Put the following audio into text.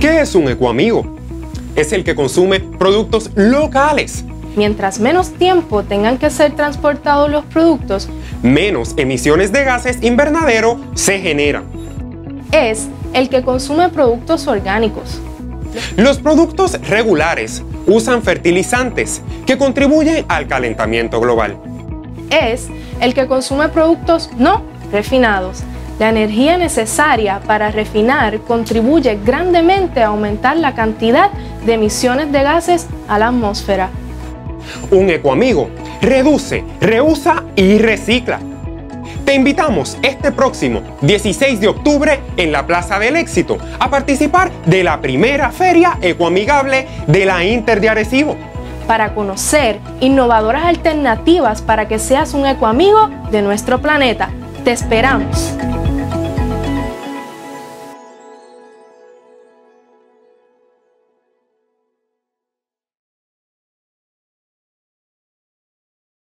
¿Qué es un ecoamigo? Es el que consume productos locales. Mientras menos tiempo tengan que ser transportados los productos, menos emisiones de gases invernadero se generan. Es el que consume productos orgánicos. Los productos regulares usan fertilizantes que contribuyen al calentamiento global. Es el que consume productos no refinados. La energía necesaria para refinar contribuye grandemente a aumentar la cantidad de emisiones de gases a la atmósfera. Un ecoamigo reduce, reusa y recicla. Te invitamos este próximo 16 de octubre en la Plaza del Éxito a participar de la primera feria ecoamigable de la Inter de Arecibo. Para conocer innovadoras alternativas para que seas un ecoamigo de nuestro planeta. Te esperamos.